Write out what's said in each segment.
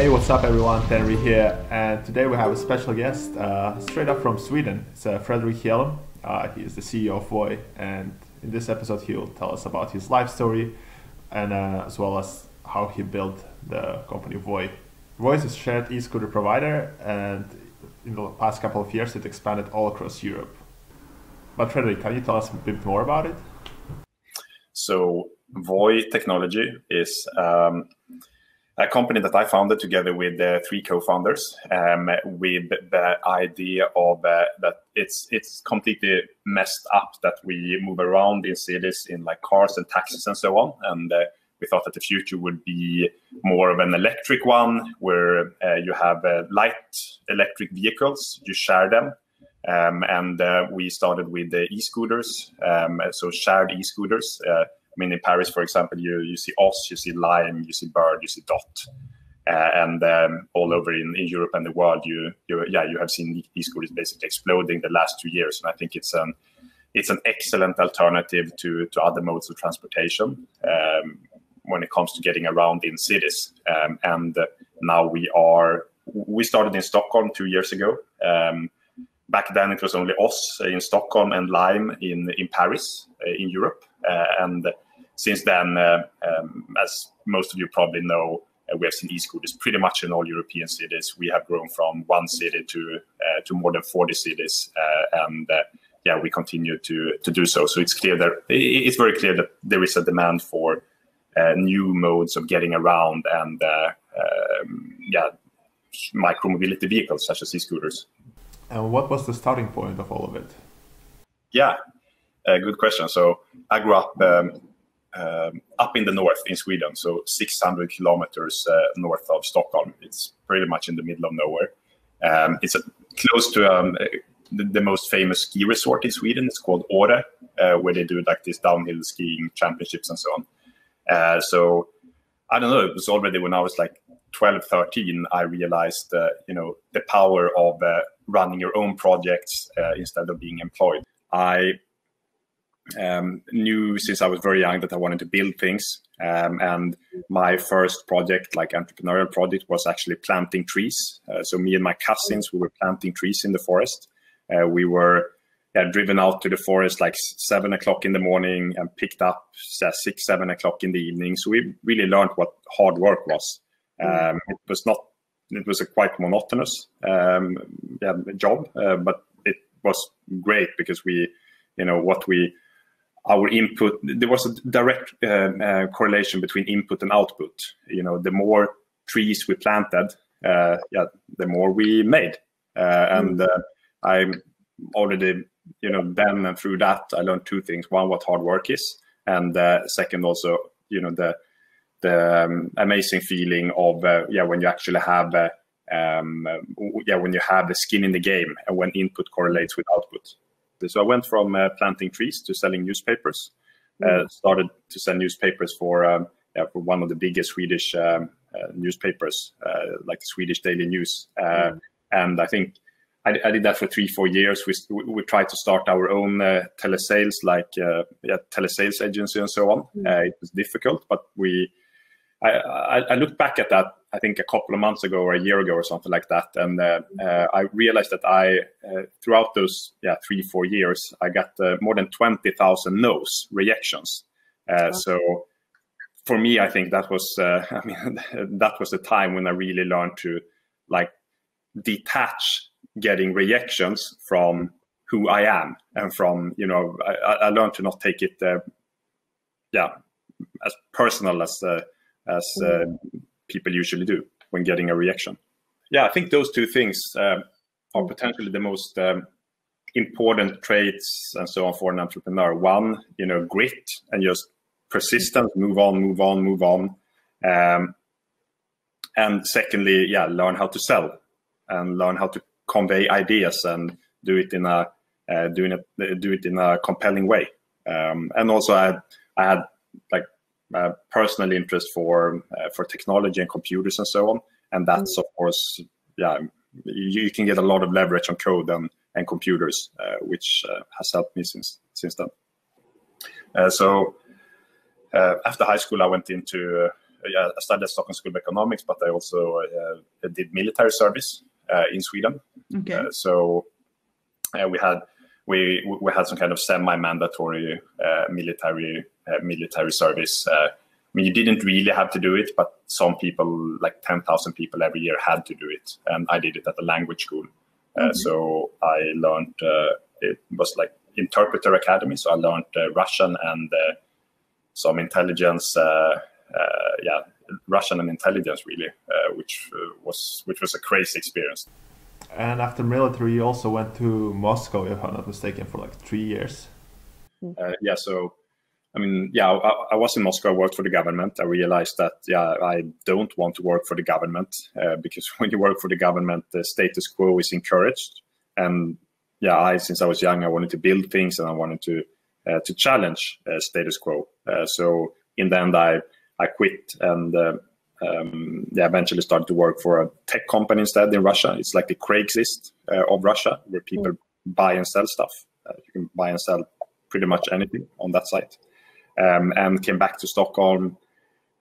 Hey, what's up, everyone? Henry here, and today we have a special guest uh, straight up from Sweden. It's uh, Hjelm. Uh, he is the CEO of Voi, and in this episode, he'll tell us about his life story and uh, as well as how he built the company Voi. Voi is a shared e-scooter provider, and in the past couple of years, it expanded all across Europe. But Fredrik, can you tell us a bit more about it? So Voi Technology is um, a company that I founded together with the three co-founders, um, with the idea of uh, that it's it's completely messed up that we move around in cities in like cars and taxis and so on, and uh, we thought that the future would be more of an electric one, where uh, you have uh, light electric vehicles, you share them, um, and uh, we started with the e-scooters, um, so shared e-scooters uh, mean, in Paris, for example, you you see Oss, you see Lime, you see Bird, you see Dott, uh, and um, all over in, in Europe and the world, you you yeah you have seen e-scooters basically exploding the last two years, and I think it's an it's an excellent alternative to to other modes of transportation um, when it comes to getting around in cities. Um, and now we are we started in Stockholm two years ago. Um, back then, it was only Oss in Stockholm and Lime in in Paris uh, in Europe. Uh, and since then, uh, um, as most of you probably know, uh, we have seen e-scooters pretty much in all European cities. We have grown from one city to to more than 40 cities, and yeah, we continue to to do so. So it's clear that it's very clear that there is a demand for uh, new modes of getting around and uh, um, yeah, micromobility vehicles such as e-scooters. And what was the starting point of all of it? Yeah, uh, good question. So I grew up um, um, up in the north in Sweden, so 600 kilometers uh, north of Stockholm. It's pretty much in the middle of nowhere. Um, it's a, close to um, the, the, most famous ski resort in Sweden. It's called Åre, uh, where they do like this downhill skiing championships and so on. Uh, so I don't know. It was already when I was like 12, 13, I realized, uh, you know, the power of uh, running your own projects uh, instead of being employed. I um, knew since I was very young that I wanted to build things. Um, and my first project, like entrepreneurial project, was actually planting trees. Uh, so me and my cousins, we were planting trees in the forest. Uh, we were yeah, driven out to the forest like seven o'clock in the morning and picked up uh, six, seven o'clock in the evening. So we really learned what hard work was. Mm. Um, it was not, it was a quite monotonous um, yeah, job, uh, but it was great because we, you know, what we our input there was a direct uh, uh, correlation between input and output. You know the more trees we planted uh, yeah the more we made. Uh, and mm. uh, i already you know then and through that i learned two things. One what hard work is and uh, second also you know the the um, amazing feeling of yeah when you actually have um, yeah when you have the skin in the game and when input correlates with output so I went from uh, planting trees to selling newspapers. Mm. Uh, started to sell newspapers for um, yeah, for one of the biggest Swedish um, uh, newspapers, like the Swedish Daily News. Mm. And I think I, I, did that for three, four years. We, we tried to start our own uh, telesales, like uh, yeah, telesales agency and so on. Mm. Uh, it was difficult, but we. I, I, I, looked back at that I think a couple of months ago or a year ago or something like that, and uh, uh, I realized that I uh, throughout those yeah three four years I got uh, more than twenty thousand no's rejections. Uh, so for me, I think that was uh, I mean that was the time when I really learned to like detach getting rejections from who I am and from you know I, I learned to not take it yeah as personal as as mm-hmm people usually do when getting a reaction. Yeah, I think those two things uh, are potentially the most um, important traits and so on for an entrepreneur. One, you know, grit and just persistence, move on, move on, move on. Um, and secondly, yeah, learn how to sell and learn how to convey ideas and do it in a uh, doing it do it in a compelling way. Um, and also, I, I had like personal interest for uh, for technology and computers and so on. And that's of course, yeah, you, you, can get a lot of leverage on code and and computers, uh, which uh, has helped me since since then. Uh, so after high school, I went into yeah, I studied at Stockholm School of Economics, but I also uh, did military service uh, in Sweden. Okay. Uh, so we had we we had some kind of semi-mandatory military military service. I mean, you didn't really have to do it, but some people, like 10,000 people every year, had to do it. And I did it at the language school. Mm-hmm. so I learned, it was like interpreter academy. So I learned Russian and some intelligence, uh, uh, yeah, Russian and intelligence really, uh, which was which was a crazy experience. And after military, you also went to Moscow, if I'm not mistaken, for like three years. yeah, so I mean, yeah, I, I, was in Moscow. I worked for the government. I realized that, yeah, I don't want to work for the government uh, because when you work for the government, the status quo is encouraged. And yeah, I, since I was young, I wanted to build things and I wanted to uh, to challenge uh, status quo. Uh, so in the end, I I quit and um, yeah, eventually started to work for a tech company instead in Russia. It's like the Craigslist of Russia, where people mm. buy and sell stuff. you can buy and sell pretty much anything on that site. Um, and came back to Stockholm.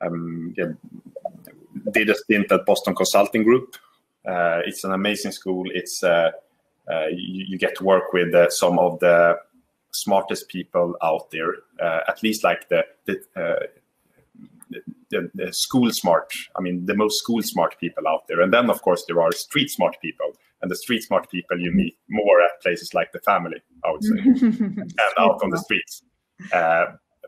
Um, yeah, did a stint at Boston Consulting Group. Uh, it's an amazing school. It's uh, uh, you, you, get to work with some of the smartest people out there, uh, at least like the the, uh, the, the school smart. I mean, the most school smart people out there, and then of course there are street smart people, and the street smart people you meet more at places like the family, I would say, and out on the streets.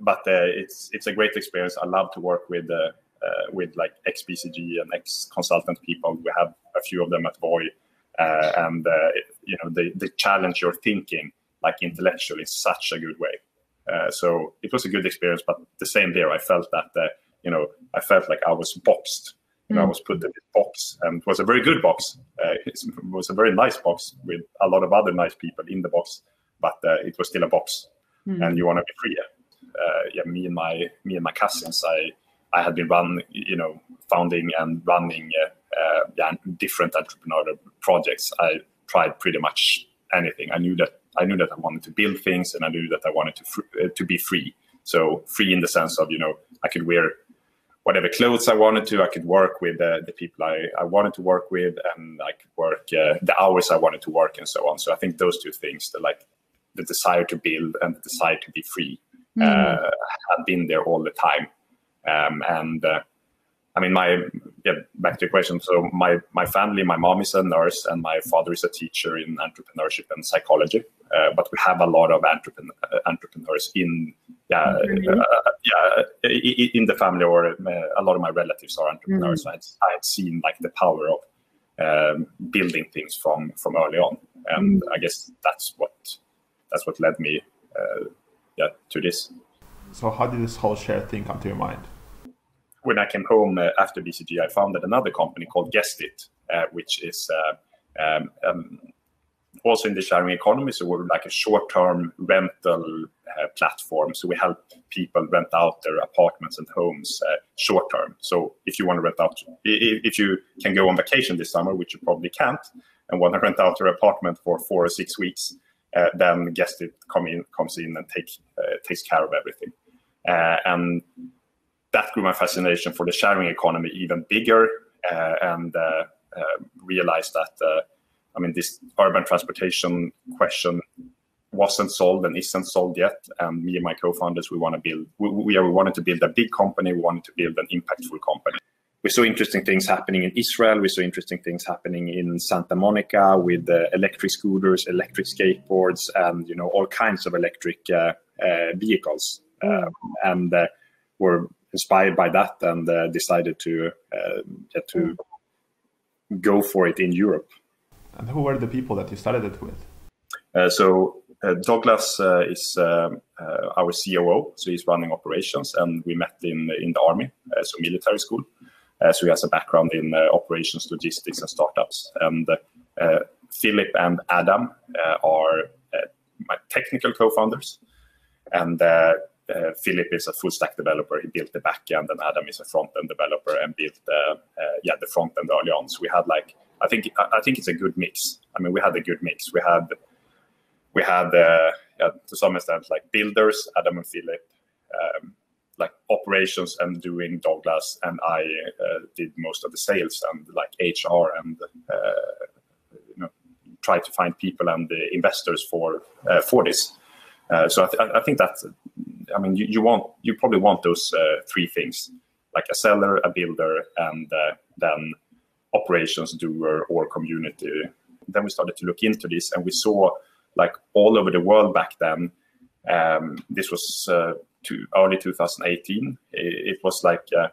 But uh, it's it's a great experience. I love to work with. Uh, uh, with like ex BCG and ex consultant people, we have a few of them at Voi, and you know they, they challenge your thinking like intellectually in such a good way. Uh, so it was a good experience, but the same there, I felt that uh, you know I felt like I was boxed. You know, mm. I was put in this box, and it was a very good box. Uh, it was a very nice box with a lot of other nice people in the box, but uh, it was still a box, mm. and you want to be free. Yeah, me and my me and my cousins, I I had been run, you know, founding and running uh, yeah, different entrepreneurial projects. I tried pretty much anything. I knew that I knew that I wanted to build things, and I knew that I wanted to fr- uh, to be free. So free in the sense of you know I could wear whatever clothes I wanted to. I could work with uh, the people I, I wanted to work with, and I could work uh, the hours I wanted to work, and so on. So I think those two things, the like the desire to build and the desire to be free, mm. uh, had been there all the time. Um, and uh, I mean, my yeah, back to your question. So my my family, my mom is a nurse, and my father is a teacher in entrepreneurship and psychology. Uh, but we have a lot of entrepreneur, uh, entrepreneurs in yeah uh, yeah in the family, or uh, a lot of my relatives are entrepreneurs. Mm-hmm. So I had seen like the power of um, building things from from early on, and mm-hmm. I guess that's what that's what led me uh, yeah to this. So how did this whole share thing come to your mind? when I came home uh, after BCG, I founded another company called Guestit, uh, which is uh, um, um, also in the sharing economy. So we're like a short-term rental uh, platform. So we help people rent out their apartments and homes uh, short-term. So if you want to rent out, if you can go on vacation this summer, which you probably can't, and want to rent out your apartment for four or six weeks, then Guestit come in, comes in and take, takes care of everything. and that grew my fascination for the sharing economy even bigger uh, and uh, uh, realized that I mean this urban transportation question wasn't solved and isn't solved yet. And me and my co-founders, we want to build. We, we, we, wanted to build a big company. We wanted to build an impactful company. We saw interesting things happening in Israel. We saw interesting things happening in Santa Monica with uh, electric scooters, electric skateboards, and you know all kinds of electric uh, uh, vehicles. Mm. and were inspired by that and uh, decided to uh, to go for it in Europe. And who were the people that you started it with? Uh, so uh, Douglas uh, is um, uh, our COO, so he's running operations, and we met in in the army, so military school. So he has a background in operations, logistics, and startups. And Filip and Adam are my technical co-founders, and uh, Filip is a full stack developer. He built the backend, and Adam is a front end developer and built uh, uh, yeah the front end early on. So we had like I think I think it's a good mix. I mean, we had a good mix. We had we had uh, yeah, to some extent like builders, Adam and Filip, um, like operations and doing Douglas, and I uh, did most of the sales and like HR and uh, you know try to find people and the investors for uh, for this. Uh, so I, th- I, think that I mean you, you want you probably want those three things like a seller, a builder, and then operations doer or community. Then we started to look into this, and we saw like all over the world back then. Um, this was uh, to early 2018. It, it was like uh,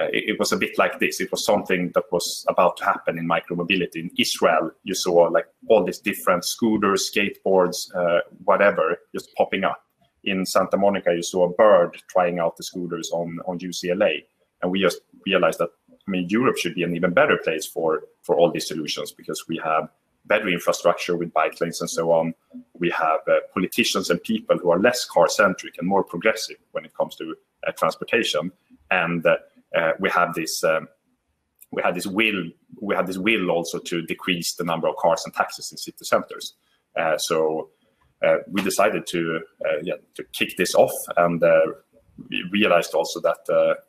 uh, it, it, was a bit like this. It was something that was about to happen in micromobility in Israel. You saw like all these different scooters, skateboards, uh, whatever, just popping up. In Santa Monica, you saw a bird trying out the scooters on on UCLA, and we just realized that I mean Europe should be an even better place for for all these solutions because we have better infrastructure with bike lanes and so on. We have uh, politicians and people who are less car centric and more progressive when it comes to uh, transportation. And uh, uh we have this. Um, we had this will. We had this will also to decrease the number of cars and taxis in city centers. Uh, so uh, we decided to yeah, to kick this off, and we realized also that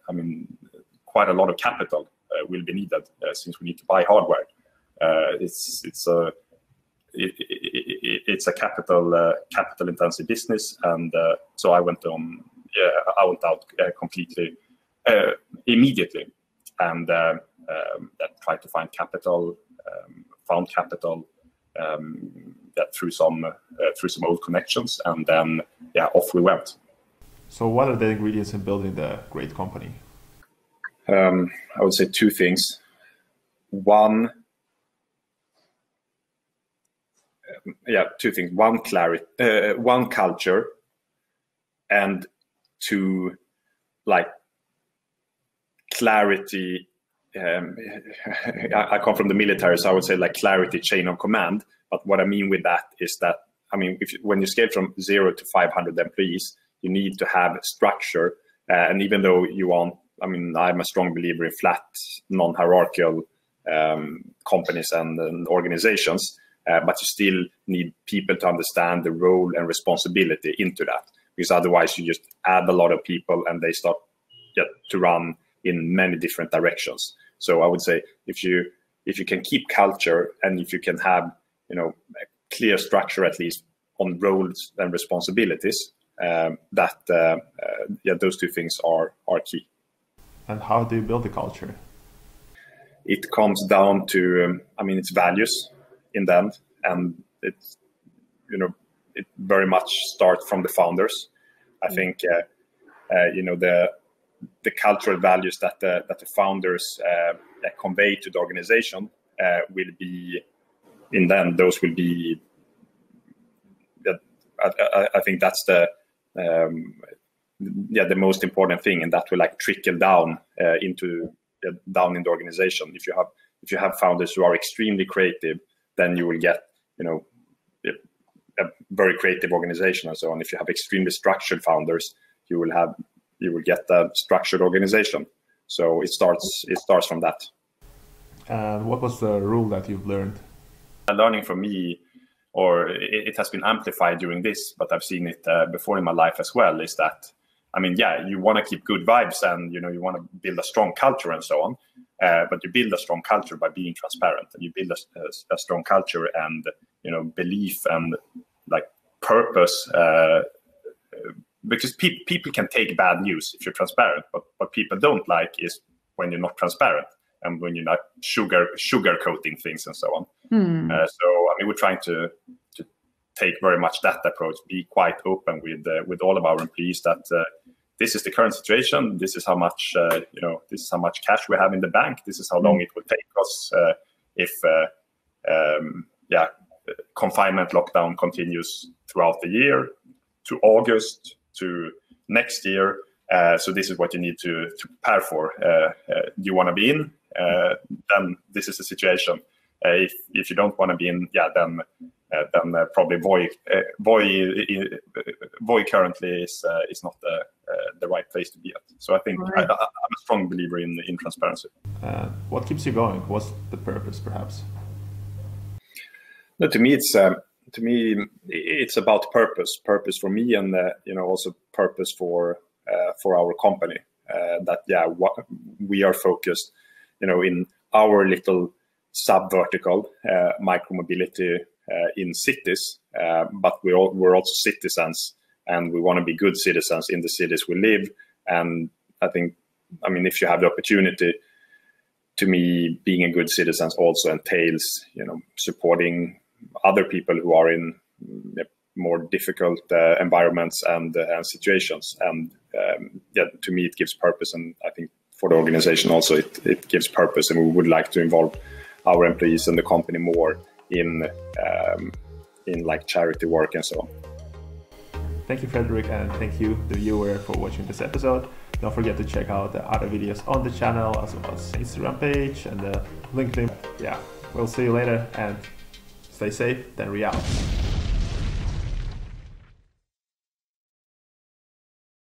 I mean quite a lot of capital will be needed since we need to buy hardware it's it's a it, it, it's a capital uh, capital intensive business, and uh, so I went on. Yeah, I went out completely immediately, and um, tried to find capital, um, found capital. Um, that through some uh, through some old connections, and then yeah, off we went. So, what are the ingredients in building the great company? Um, I would say two things. One yeah, two things. One clarity, uh, one culture, and two, like clarity. Um, I, I come from the military, so I would say like clarity, chain of command. But what I mean with that is that I mean, if when you scale from zero to 500 employees, you need to have structure. Uh, and even though you want, I mean, I'm a strong believer in flat, non-hierarchical um, companies and, and organizations. Uh, but you still need people to understand the role and responsibility into that. Because otherwise you just add a lot of people and they start to run in many different directions. So i would say if you if you can keep culture and if you can have you know a clear structure at least on roles and responsibilities um, that uh, uh, yeah those two things are are key. And how do you build the culture? It comes down to um, i mean it's values in the end, and it's you know it very much starts from the founders. I mm. think uh, uh, you know the the cultural values that the, that the founders uh, convey to the organization uh, will be in them those will be I, I, think that's the um, yeah the most important thing and that will like trickle down uh, into down in the organization if you have if you have founders who are extremely creative then you will get you know a very creative organization and so on. If you have extremely structured founders, you will have you will get a structured organization. So it starts it starts from that. And what was the rule that you've learned? Learning from me, or it, it has been amplified during this, but I've seen it uh, before in my life as well. Is that I mean, yeah, you want to keep good vibes and you know you want to build a strong culture and so on. Uh, but you build a strong culture by being transparent, and you build a, a, a strong culture and you know belief and like purpose. Uh, because pe- people can take bad news if you're transparent, but what people don't like is when you're not transparent and when you're not sugar sugar coating things and so on. Uh, so I mean, we're trying to to take very much that approach, be quite open with uh, with all of our employees that uh, this is the current situation. This is how much uh, you know. This is how much cash we have in the bank. This is how long mm. it will take us uh, if uh, um, yeah confinement lockdown continues throughout the year to August to next year. Uh, so this is what you need to, to prepare for. Uh, uh, you want to be in, then this is the situation. if if you don't want to be in, yeah, then then uh, probably Voi uh, Voi Voi currently is is not the the right place to be at. So I think right. I, am a strong believer in in transparency. what keeps you going? What's the purpose, perhaps? No, to me, it's um, to me it's about purpose. Purpose for me, and uh, you know, also purpose for uh, for our company. Uh, that yeah, what, we are focused, you know, in our little sub vertical uh, micromobility uh, in cities, uh, but we're all, we're also citizens, and we want to be good citizens in the cities we live. And I think, I mean, if you have the opportunity, to me, being a good citizen also entails, you know, supporting other people who are in more difficult uh, environments and, uh, and situations. And um, yeah, to me, it gives purpose. And I think for the organization also, it, it gives purpose. And we would like to involve our employees and the company more in um, in like charity work and so on. Thank you, Fredrik, and thank you, the viewer, for watching this episode. Don't forget to check out the other videos on the channel as well as Instagram page and the LinkedIn. Yeah, we'll see you later and stay safe, then we out.